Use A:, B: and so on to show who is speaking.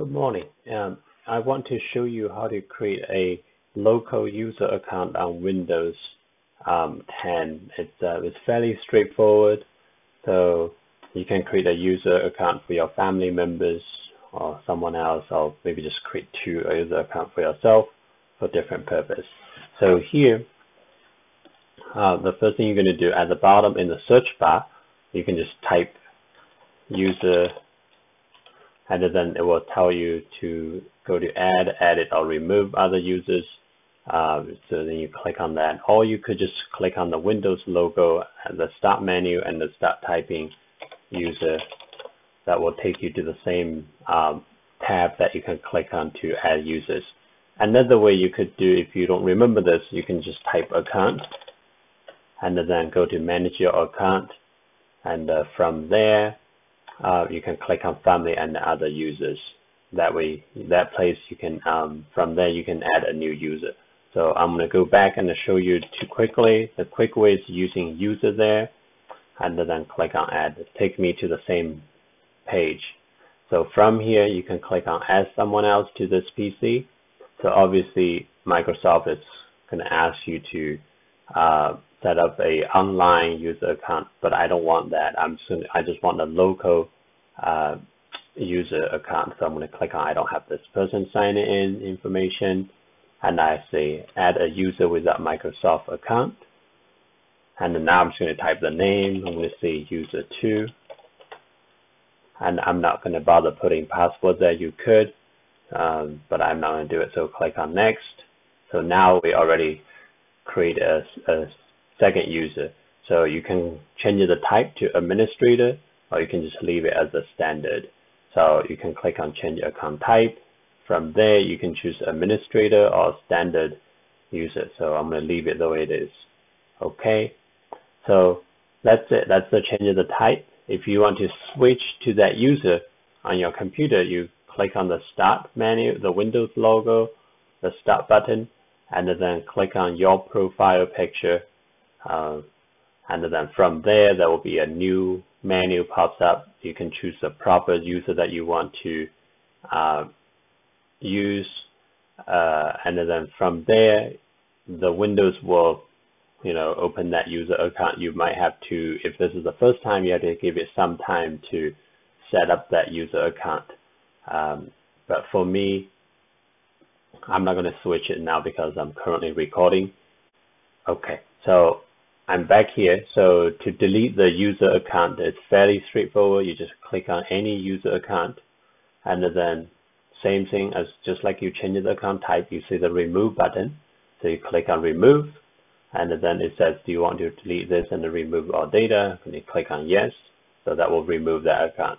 A: Good morning. Um, I want to show you how to create a local user account on Windows um, 10. It's, uh, it's fairly straightforward. So you can create a user account for your family members or someone else, or maybe just create two user account for yourself for different purpose. So here, uh, the first thing you're going to do at the bottom in the search bar, you can just type user and then it will tell you to go to add, edit, or remove other users. Um, so then you click on that, or you could just click on the Windows logo the start menu and start typing user. That will take you to the same um, tab that you can click on to add users. Another way you could do, if you don't remember this, you can just type account and then go to manage your account. And uh, from there, uh, you can click on family and other users. That way, that place you can, um, from there you can add a new user. So I'm going to go back and show you too quickly. The quick way is using user there and then click on add. Take me to the same page. So from here, you can click on add someone else to this PC. So obviously Microsoft is going to ask you to uh, set up a online user account, but I don't want that. I'm soon, I just want a local uh, user account. So I'm going to click on I don't have this person sign in information, and I say add a user with that Microsoft account. And then now I'm just going to type the name. I'm going to say user two, and I'm not going to bother putting password there. You could, um, but I'm not going to do it. So click on next. So now we already create a, a second user. So you can change the type to administrator, or you can just leave it as a standard. So you can click on change account type. From there, you can choose administrator or standard user. So I'm going to leave it the way it is. Okay. So that's it. That's the change of the type. If you want to switch to that user on your computer, you click on the start menu, the Windows logo, the start button, and then click on your profile picture uh, and then from there, there will be a new menu pops up. You can choose the proper user that you want to uh, use. Uh, and then from there, the Windows will, you know, open that user account. You might have to, if this is the first time, you have to give it some time to set up that user account. Um, but for me, I'm not going to switch it now because I'm currently recording. Okay, so I'm back here. So to delete the user account, it's fairly straightforward. You just click on any user account and then same thing as just like you change the account type, you see the remove button. So you click on remove and then it says, do you want to delete this and remove all data? And you click on yes. So that will remove that account.